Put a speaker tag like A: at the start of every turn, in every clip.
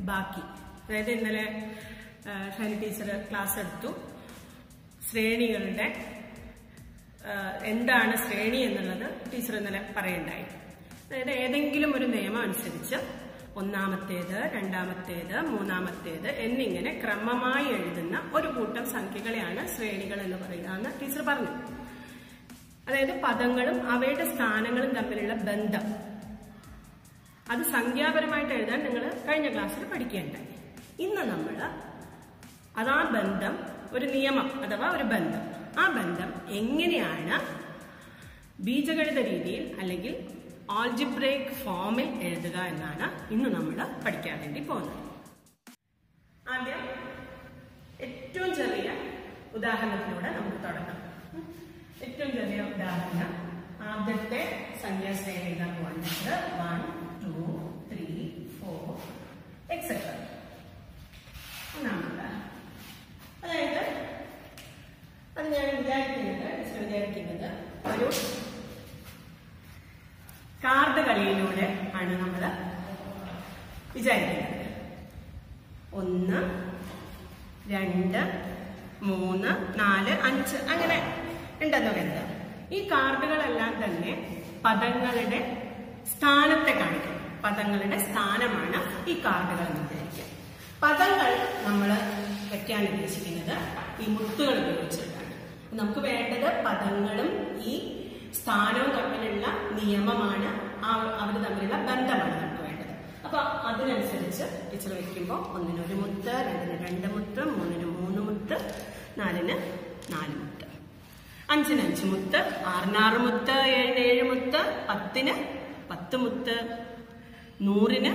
A: ബാക്കി. അതായത് ഇന്നലെ ഷൈനി ടീച്ചർ ക്ലാസ് എടുത്തു. ശ്രേണികളുടെ എന്താണ് ശ്രേണി എന്നുള്ളത് ടീച്ചർ ഇന്നലെ പറയണ്ടായി. അതായത് ഏതെങ്കിലും ഒരു നിയമം അനുസരിച്ച് ഒന്നാമത്തേത് രണ്ടാമത്തേത് മൂന്നാമത്തേത് എന്നിങ്ങനെ ക്രമമായി എഴുതുന്ന ഒരു കൂട്ടം സംഖ്യകളെയാണ് ശ്രേണികൾ എന്ന് പറയുക എന്ന് ടീച്ചർ പറഞ്ഞു. അതായത് പദങ്ങളും അവയുടെ സ്ഥാനങ്ങളും തമ്മിലുള്ള ബന്ധം. അത് സംഖ്യാപരമായിട്ട് എഴുതാൻ നിങ്ങൾ കഴിഞ്ഞ ക്ലാസ്സിൽ പഠിക്കേണ്ടായി ഇന്ന് നമ്മൾ അതാ ബന്ധം ഒരു നിയമം അഥവാ ഒരു ബന്ധം. ആ ബന്ധം എങ്ങനെയാണ് ബീജഗണിത രീതിയിൽ അല്ലെങ്കിൽ ആൾജിബ്രേക്ക് ഫോമിൽ എഴുതുക എന്നാണ് ഇന്ന് നമ്മൾ പഠിക്കാൻ വേണ്ടി പോകുന്നത്. ആദ്യം ഏറ്റവും ചെറിയ ഉദാഹരണത്തിലൂടെ നമുക്ക് തുടങ്ങാം. ഏറ്റവും ചെറിയ ഉദാഹരണം ആദ്യത്തെ സംഖ്യാശ്രേണി എഴുതാൻ പോകുന്നത് one two three four etcetera ഒന്നാമത് അതായത് അത് ഞാൻ വിചാരിക്കുന്നത് ടീച്ചർ വിചാരിക്കുന്നത് ഒരു കാർഡ് കളിയിലൂടെ ആണ് നമ്മൾ വിചാരിക്കുന്നത്. ഒന്ന് രണ്ട് മൂന്ന് നാല് അഞ്ച് അങ്ങനെ. ഉണ്ടെന്ന് കരുതാം ഈ കാർഡുകളെല്ലാം തന്നെ പദങ്ങളുടെ സ്ഥാനത്തെ കാണിക്കും പദങ്ങളുടെ സ്ഥാനമാണ് ഈ കാർഡുകൾ എന്ന് വിചാരിക്കുക. പദങ്ങൾ നമ്മൾ വയ്ക്കാൻ ഉദ്ദേശിക്കുന്നത്. ഈ മുത്തുകൾ ഉപയോഗിച്ചിട്ടാണ്. നമുക്ക് വേണ്ടത് പദങ്ങളും ഈ സ്ഥാനവും തമ്മിലുള്ള നിയമമാണ്. അവർ തമ്മിലുള്ള ബന്ധമാണ്. അപ്പൊ അതിനനുസരിച്ച് ടീച്ചർ വെക്കുമ്പോൾ ഒന്നിന് ഒരു മുത്ത് രണ്ടിന് രണ്ട് മുത്ത് മൂന്നിന് മൂന്ന് മുത്ത് നാലിന് നാല് മുത്ത്. അഞ്ചിന് അഞ്ച് മുത്ത് ആറിന് ആറ് മുത്ത് ഏഴിന് ഏഴ് മുത്ത് പത്തിന് പത്ത് മുത്ത് നൂറിന്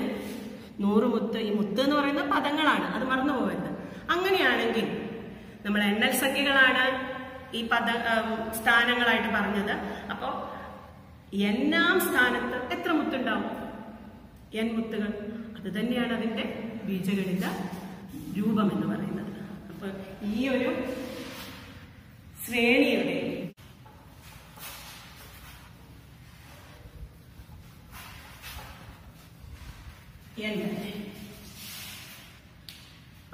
A: നൂറ് മുത്ത്. ഈ മുത്ത് എന്ന് പറയുന്ന പദങ്ങളാണ് അത് മറന്നു പോകരുത് അങ്ങനെയാണെങ്കിൽ നമ്മൾ എണ്ണൽ സംഖ്യകളാണ് ഈ പദ സ്ഥാനങ്ങളായിട്ട് പറഞ്ഞത്. അപ്പോൾ എണ്ണാം സ്ഥാനത്ത് എത്ര മുത്തുണ്ടാവും? എൻ മുത്തുകൾ അത് തന്നെയാണ് അതിന്റെ ബീജഗണിത രൂപം എന്ന് പറയുന്നത്. അപ്പൊ ഈ ഒരു ശ്രേണിയുടെ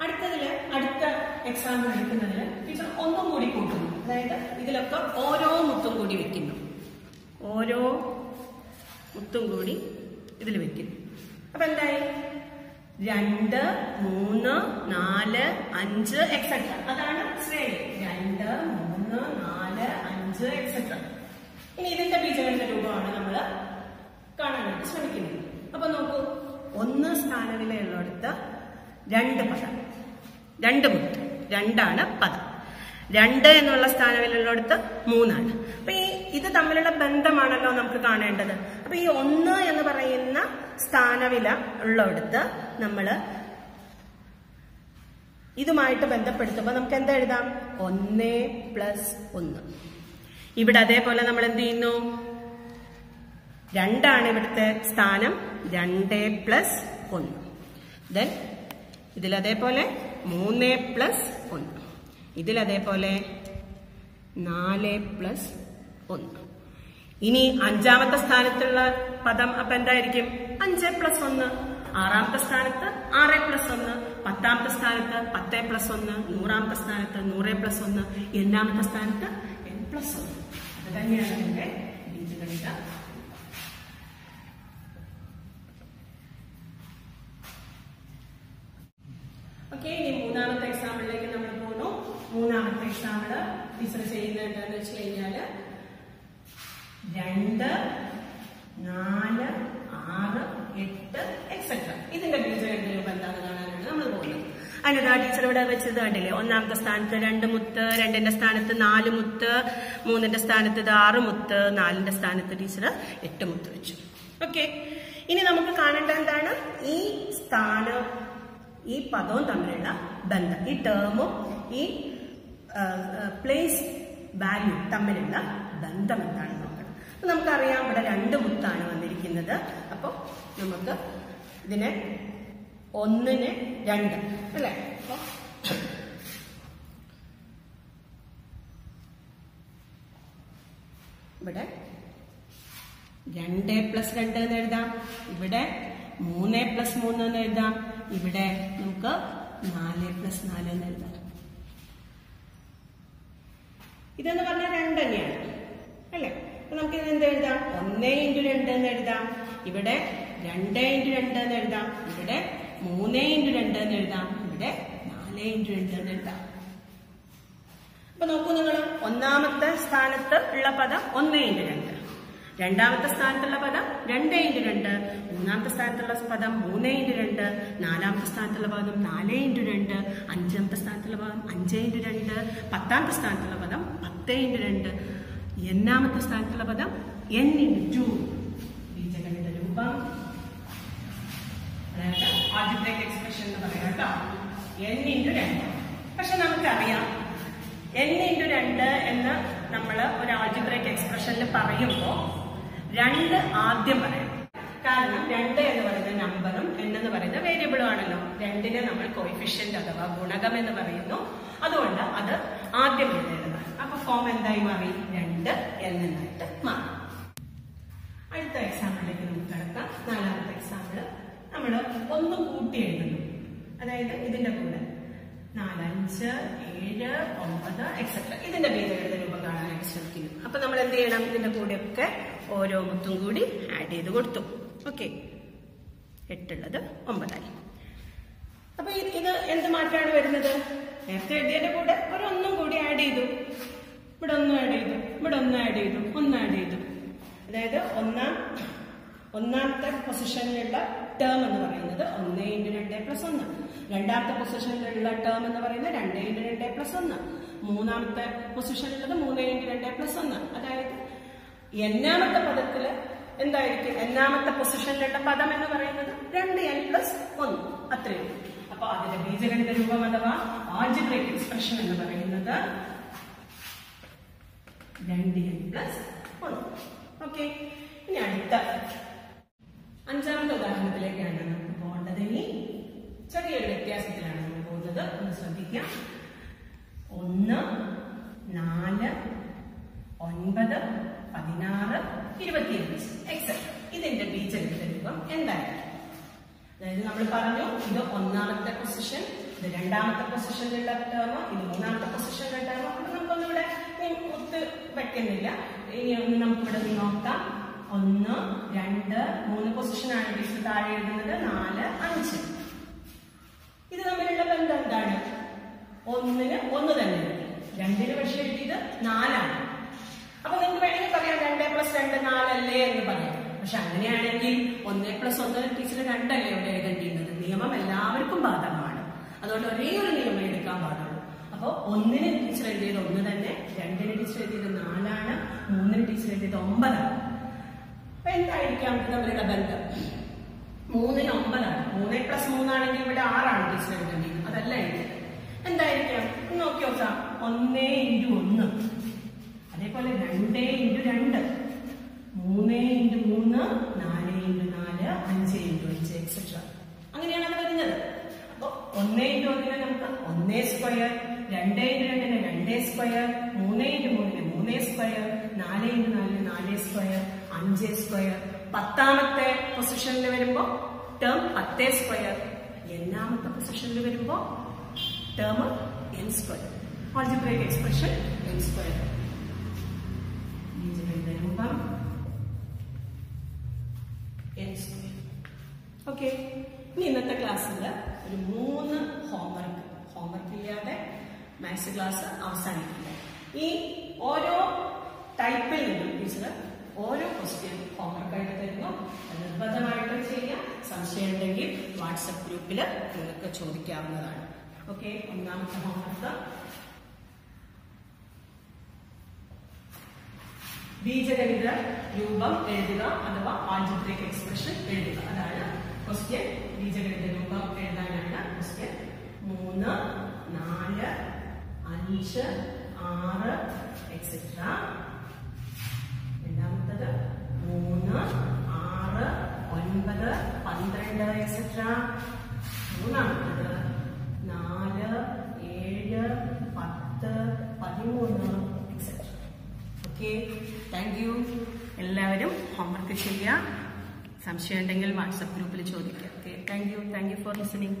A: അടുത്തതിൽ അടുത്ത എക്സാമ്പിൾ എടുക്കുന്നതിൽ ടീച്ചർ ഒന്നും കൂടി കൂട്ടുന്നു. അതായത് ഇതിലൊക്കെ ഓരോ മുത്തും കൂടി വെക്കുന്നു. ഓരോ മുത്തും കൂടി ഇതിൽ വെക്കുന്നു. അപ്പൊ എന്തായി? രണ്ട് മൂന്ന് നാല് അഞ്ച് എക്സെട്ര അതാണ് ശ്രേണി. രണ്ട് മൂന്ന് നാല് അഞ്ച് എക്സെട്ര ഇനി ഇതിന്റെ ബീജഗണിത രൂപമാണ് നമ്മൾ കാണാനായിട്ട് ശ്രമിക്കുന്നത്. അപ്പൊ നോക്കൂ. ഒന്ന് സ്ഥാനവിലയുള്ളിടത്ത് രണ്ട് പദം. രണ്ട് മുട്ട് രണ്ടാണ് പദം. രണ്ട് എന്നുള്ള സ്ഥാനവിലുള്ളിടത്ത് മൂന്നാണ്. അപ്പൊ ഈ ഇത് തമ്മിലുള്ള ബന്ധമാണല്ലോ നമുക്ക് കാണേണ്ടത്. അപ്പൊ ഈ ഒന്ന് എന്ന് പറയുന്ന സ്ഥാനവില ഉള്ളിടത്ത് നമ്മൾ ഇതുമായിട്ട് ബന്ധപ്പെടുത്തുമ്പോൾ നമുക്ക് എന്താ എഴുതാം? ഒന്ന് പ്ലസ് ഒന്ന്. ഇവിടെ അതേപോലെ നമ്മൾ എന്ത് ചെയ്യുന്നു? രണ്ടാണ് ഇവിടുത്തെ സ്ഥാനം രണ്ട് പ്ലസ് ഒന്ന്. ദെൻ ഇതിലതേപോലെ മൂന്ന് പ്ലസ് ഒന്ന്. ഇതിലതേപോലെ നാല് പ്ലസ് ഒന്ന്. ഇനി അഞ്ചാമത്തെ സ്ഥാനത്തുള്ള പദം അപ്പൊ എന്തായിരിക്കും? അഞ്ച് പ്ലസ് ഒന്ന് ആറാമത്തെ സ്ഥാനത്ത് ആറ് പ്ലസ് ഒന്ന് പത്താമത്തെ സ്ഥാനത്ത് പത്ത് പ്ലസ് ഒന്ന് നൂറാമത്തെ സ്ഥാനത്ത് നൂറ് പ്ലസ് ഒന്ന് എണ്ണാമത്തെ സ്ഥാനത്ത് എൻ പ്ലസ് ഒന്ന്. അത് തന്നെയാണ് എന്റെ ബീജഗണിത ഓക്കെ ഇനി മൂന്നാമത്തെ എക്സാമ്പിളിലേക്ക് നമ്മൾ പോകുന്നു മൂന്നാമത്തെ എക്സാമ്പിൾ ടീച്ചർ ചെയ്യുന്നത് എന്താണെന്ന് വെച്ച് കഴിഞ്ഞാൽ രണ്ട് എട്ട് എക്സെട്ര ഇതിന്റെ ബീജഗണിത രൂപം എന്താണെന്ന് കാണാനാണ് നമ്മൾ പോകുന്നത്? അതിനതാ ടീച്ചർ ഇവിടെ വെച്ചത് കണ്ടില്ലേ? ഒന്നാമത്തെ സ്ഥാനത്ത് രണ്ട് മുത്ത് രണ്ടിന്റെ സ്ഥാനത്ത് നാല് മുത്ത് മൂന്നിന്റെ സ്ഥാനത്ത് ഇത് ആറ് മുത്ത് നാലിന്റെ സ്ഥാനത്ത് ടീച്ചർ എട്ട് മുത്ത് വെച്ചു. ഓക്കെ ഇനി നമുക്ക് കാണേണ്ട എന്താണ്? ഈ സ്ഥാനം ഈ പദവും തമ്മിലുള്ള ബന്ധം. ഈ ടേമും ഈ പ്ലേസ് വാല്യൂ തമ്മിലുള്ള ബന്ധം അപ്പൊ നമുക്കറിയാം ഇവിടെ രണ്ട് മുത്താണ് വന്നിരിക്കുന്നത്. അപ്പോൾ നമുക്ക് ഇതിനെ ഒന്നിന് രണ്ട് അല്ലേ? അപ്പോൾ ഇവിടെ രണ്ട് പ്ലസ് രണ്ട് എന്ന് എഴുതാം. ഇവിടെ മൂന്ന് പ്ലസ് മൂന്ന് എന്ന് എഴുതാം. ഇവിടെ നമുക്ക് നാല് പ്ലസ് നാല് എന്ന് എഴുതാം. ഇതെന്ന് പറഞ്ഞാൽ രണ്ട് തന്നെയാണ് അല്ലേ? നമുക്ക് ഇത് എന്ത് എഴുതാം? ഒന്ന് ഇന്റു രണ്ട് എന്ന് എഴുതാം. ഇവിടെ രണ്ട് ഇന്റു രണ്ട് എന്ന് എഴുതാം. ഇവിടെ മൂന്ന് ഇന്റു രണ്ട് എന്ന് എഴുതാം. ഇവിടെ നാല് ഇന്റു രണ്ട് എന്ന് എഴുതാം. അപ്പൊ നോക്കൂ നിങ്ങൾ ഒന്നാമത്തെ സ്ഥാനത്ത് ഉള്ള പദം ഒന്ന് ഇന്റു രണ്ട്. രണ്ടാമത്തെ സ്ഥാനത്തുള്ള പദം രണ്ട് ഇന്റു രണ്ട്. മൂന്നാമത്തെ സ്ഥാനത്തുള്ള പദം മൂന്ന് ഇന്റു രണ്ട്. നാലാമത്തെ സ്ഥാനത്തുള്ള പദം നാല് ഇന്റു രണ്ട്. അഞ്ചാമത്തെ സ്ഥാനത്തുള്ള പദം അഞ്ച് ഇന്റു രണ്ട്. പത്താമത്തെ സ്ഥാനത്തുള്ള പദം പത്ത് ഇന്റു രണ്ട്. എണ്ണാമത്തെ സ്ഥാനത്തുള്ള പദം എൻ ഇന്റു ബീജഗണിത രൂപം. അതായത് ആദ്യത്തെ എക്സ്പ്രഷൻ എന്ന് പറയാം കേട്ടോ. എൻ ഇന്റു രണ്ട്. പക്ഷെ നമുക്കറിയാം എൻ ഇന്റു രണ്ട് എന്ന് നമ്മൾ ഒരു ആൾജിബ്രേറ്റ് എക്സ്പ്രഷനിൽ പറയുമ്പോൾ രണ്ട് ആദ്യം പറയണം കാരണം രണ്ട് എന്ന് പറയുന്ന നമ്പറും എൻ എന്ന് പറയുന്ന വേരിയബിളും ആണല്ലോ. രണ്ടിനെ നമ്മൾ കോയിഫിഷ്യന്റ് അഥവാ ഗുണകം എന്ന് പറയുന്നു. അതുകൊണ്ട് അത് ആദ്യം എഴുതേണ്ടതാണ് അപ്പൊ ഫോം എന്തായി മാറി? രണ്ട് എന്നായിട്ട് മാറും. അടുത്ത എക്സാമ്പിളിലേക്ക് നമുക്ക് കടക്കാം. നാലാമത്തെ എക്സാമ്പിൾ നമ്മൾ ഒന്ന് കൂട്ടി എഴുതുന്നു അതായത് ഇതിന്റെ കൂടെ നാലഞ്ച് ഏഴ് ഒമ്പത് എക്സെട്ര ഇതിന്റെ ബീജഗണിത രൂപം കാണാനായിട്ട് ശ്രമിക്കുന്നു. അപ്പൊ നമ്മൾ എന്ത് ചെയ്യണം? ഇതിന്റെ കൂടെയൊക്കെ ഓരോ മുത്തും കൂടി ആഡ് ചെയ്ത് കൊടുത്തു. ഓക്കെ എട്ടുള്ളത് ഒമ്പതായി. അപ്പൊ ഇത് എന്ത് മാറ്റമാണ് വരുന്നത്? നേരത്തെ എഴുതിയതിന്റെ കൂടെ ഒരു ഒന്നും കൂടി ആഡ് ചെയ്തു. ഇവിടെ ഒന്നും ആഡ് ചെയ്തു. ഇവിടെ ഒന്ന് ആഡ് ചെയ്തു ഒന്ന് ആഡ് ചെയ്തു. അതായത് ഒന്നാം ഒന്നാമത്തെ പൊസിഷനിലുള്ള ടേം എന്ന് പറയുന്നത് ഒന്ന് ഇന്റു രണ്ട് പ്ലസ് ഒന്ന്. രണ്ടാമത്തെ പൊസിഷനിലുള്ള ടേം എന്ന് പറയുന്നത് രണ്ട് ഇന്റു രണ്ട് പ്ലസ് ഒന്ന്. മൂന്നാമത്തെ പൊസിഷനിലുള്ളത് മൂന്ന് ഇന്റു രണ്ട് പ്ലസ് ഒന്ന്. അതായത് എന്നാമത്തെ പദത്തിൽ എന്തായിരിക്കും? എന്നാമത്തെ പൊസിഷനിലുള്ള പദം എന്ന് പറയുന്നത് രണ്ട് എൻ പ്ലസ് ഒന്ന്. അത്രയും അപ്പൊ അതിന്റെ ബീജഗണിത രൂപം അഥവാ ആൾജിബ്രേക്ക് എക്സ്പ്രഷൻ എന്ന് പറയുന്നത് രണ്ട് എൻ പ്ലസ് ഒന്ന് ഓക്കെ ഇനി അടുത്ത. അഞ്ചാമത്തെ ഉദാഹരണത്തിലേക്കാണ് നമുക്ക് പോകേണ്ടത്. ഇനി ചെറിയൊരു വ്യത്യാസത്തിലാണ് നമ്മൾ പോകുന്നത്. ഒന്ന് ശ്രദ്ധിക്കാം ഒന്ന് നാല് ഒൻപത് പതിനാറ് ഇരുപത്തിയഞ്ച്. എക്സെട്ര ഇതിന്റെ ബീജഗണിത രൂപം എന്തായിരിക്കും? അതായത് നമ്മൾ പറഞ്ഞു ഇത് ഒന്നാമത്തെ പൊസിഷൻ ഇത് രണ്ടാമത്തെ പൊസിഷനിലുള്ള ടേമോ ഇത് മൂന്നാമത്തെ പൊസിഷനിലുള്ള ടേമോ അപ്പൊ നമുക്കൊന്നും ഇവിടെ ഇനി ഒത്ത് വെക്കുന്നില്ല. ഇനി ഒന്ന് നമുക്ക് ഇവിടെ നിന്ന് നോക്കാം. ഒന്ന് രണ്ട് മൂന്ന് ആണ് ടീച്ചർ താഴെ എഴുതുന്നത്. നാല് അഞ്ച്. ഇത് തമ്മിലുള്ള ബന്ധം എന്താണ്? ഒന്നിന് ഒന്ന് തന്നെ. രണ്ടിന് പക്ഷെ എഴുതിയത് നാലാണ്. അപ്പൊ നിങ്ങൾക്ക് വേണമെങ്കിൽ പറയാം രണ്ട് പ്ലസ് രണ്ട് നാലല്ലേ എന്ന് പറയാം. പക്ഷെ അങ്ങനെയാണെങ്കിൽ ഒന്ന് പ്ലസ് ഒന്ന് ടീച്ചർ രണ്ടല്ലേ ഇവിടെ എഴുതേണ്ടിയിരുന്നത്? നിയമം എല്ലാവർക്കും ബാധകമാണ്. അതുകൊണ്ട് ഒരേ ഒരു നിയമം എടുക്കാൻ പാടുള്ളൂ. അപ്പൊ ഒന്നിന് ടീച്ചർ എഴുതിയത് ഒന്ന് തന്നെ രണ്ടിന് ടീച്ചർ എഴുതിയത് നാലാണ് മൂന്നിന് ടീച്ചർ എഴുതിയത് ഒമ്പതാണ്. അപ്പൊ എന്തായിരിക്കാം തമ്മിലുള്ള ബന്ധം? മൂന്നിന് ഒമ്പതാണ്. മൂന്ന് പ്ലസ് മൂന്നാണെങ്കിൽ ഇവിടെ ആറാണ് ടീച്ചർ എഴുതേണ്ടത് അതല്ല എഴുതിയത് എന്തായിരിക്കാം? നോക്കി നോക്കാം. ഒന്നേ ഇന്റു ഒന്ന്. അതേപോലെ രണ്ടേ ഇന്റു രണ്ട്. മൂന്ന് ഇന്റു മൂന്ന് നാല് ഇന്റു നാല് അഞ്ച് ഇന്റു അഞ്ച് എക്സെട്ര അങ്ങനെയാണ് അത് വരുന്നത് അപ്പൊ ഒന്നേ ഇന്റു ഒന്നിന് നമുക്ക് ഒന്നേ സ്ക്വയർ രണ്ടേ ഇന്റു രണ്ടിന് രണ്ടേ സ്ക്വയർ മൂന്നേ ഇന്റു മൂന്നിന് മൂന്നേ സ്ക്വയർ നാല് ഇന്റു നാലിന് നാലേ സ്ക്വയർ അഞ്ചേ സ്ക്വയർ. പത്താമത്തെ പൊസിഷനിൽ വരുമ്പോ ടേം പത്തേ സ്ക്വയർ. എണ്ണാമത്തെ പൊസിഷനിൽ വരുമ്പോ term n square. Algebraic expression n square. രൂപം എൻ സ്ക്വയർ. ഓക്കെ ഇനി ഇന്നത്തെ ക്ലാസ്സിൽ ഒരു മൂന്ന് ഹോംവർക്ക് ഹോംവർക്ക് ഇല്ലാതെ മാത്സ് ക്ലാസ് അവസാനിക്കില്ല. ഈ ഓരോ ടൈപ്പിൽ നിന്നും ടീച്ചർ ഓരോ ക്വസ്റ്റ്യൻ ഹോംവർക്ക് ആയിട്ട് തരുന്നു. നിർബന്ധമായിട്ട് നിർബന്ധമായിട്ടും ചെയ്യാം. സംശയം ഉണ്ടെങ്കിൽ വാട്സപ്പ് ഗ്രൂപ്പിൽ നിങ്ങൾക്ക് ചോദിക്കാവുന്നതാണ്. ഓക്കെ ഒന്നാമത്തെ ഹോംവർക്ക് ബീജഗണിത രൂപം എഴുതുക അഥവാ ആൾജിബ്രിക് എക്സ്പ്രഷൻ എഴുതുക. അതാണ് ക്വസ്റ്റ്യൻ ബീജഗണിത രൂപം എഴുതാനാണ് ക്വസ്റ്റ്യൻ മൂന്ന് നാല് അഞ്ച് ആറ് എക്സെട്ര രണ്ടാമത്തത് മൂന്ന് ആറ് ഒൻപത് പന്ത്രണ്ട് എക്സെട്ര മൂന്നാമത്തത് നാല് ഏഴ് പത്ത് പതിമൂന്ന് എക്സെട്ര ഓക്കെ താങ്ക് യു എല്ലാവരും ഹോംവർക്ക് ചെയ്യുക. സംശയം ഉണ്ടെങ്കിൽ വാട്സപ്പ് ഗ്രൂപ്പിൽ ചോദിക്കാം. Okay thank you thank you for listening